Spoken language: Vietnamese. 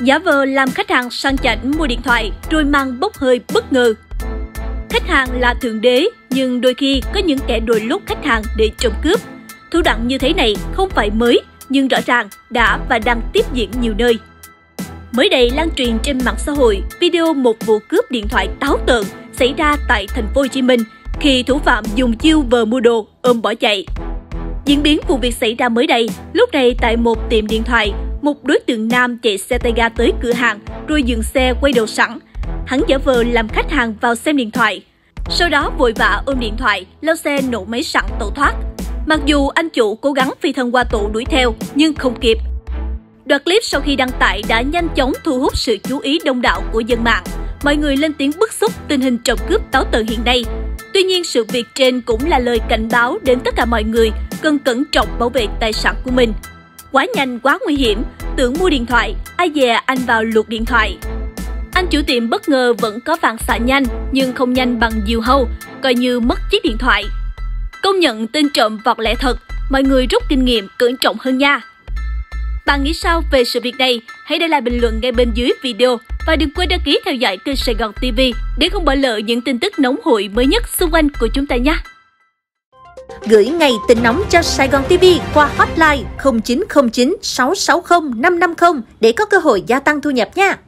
Giả vờ làm khách hàng sang chảnh mua điện thoại rồi mang bốc hơi bất ngờ. Khách hàng là thượng đế, nhưng đôi khi có những kẻ đồi lúc khách hàng để trộm cướp. Thủ đoạn như thế này không phải mới, nhưng rõ ràng đã và đang tiếp diễn nhiều nơi. Mới đây lan truyền trên mạng xã hội video một vụ cướp điện thoại táo tợn xảy ra tại thành phố Hồ Chí Minh khi thủ phạm dùng chiêu vờ mua đồ ôm bỏ chạy. Diễn biến vụ việc xảy ra mới đây, lúc này tại một tiệm điện thoại, một đối tượng nam chạy xe tay ga tới cửa hàng rồi dừng xe quay đầu sẵn. Hắn giả vờ làm khách hàng vào xem điện thoại. Sau đó vội vã ôm điện thoại, lao xe nổ máy sẵn tẩu thoát. Mặc dù anh chủ cố gắng phi thân qua tụ đuổi theo nhưng không kịp. Đoạn clip sau khi đăng tải đã nhanh chóng thu hút sự chú ý đông đảo của dân mạng. Mọi người lên tiếng bức xúc tình hình trộm cướp táo tợn hiện nay. Tuy nhiên sự việc trên cũng là lời cảnh báo đến tất cả mọi người cần cẩn trọng bảo vệ tài sản của mình. Quá nhanh quá nguy hiểm, tưởng mua điện thoại, ai dè anh vào luộc điện thoại. Anh chủ tiệm bất ngờ vẫn có phản xạ nhanh nhưng không nhanh bằng diều hâu, coi như mất chiếc điện thoại. Công nhận tên trộm vọt lẽ thật, mọi người rút kinh nghiệm cẩn trọng hơn nha. Bạn nghĩ sao về sự việc này? Hãy để lại bình luận ngay bên dưới video và đừng quên đăng ký theo dõi kênh Sài Gòn TV để không bỏ lỡ những tin tức nóng hổi mới nhất xung quanh của chúng ta nhé. Gửi ngay tin nóng cho Sài Gòn TV qua hotline 0909 660 550 để có cơ hội gia tăng thu nhập nha.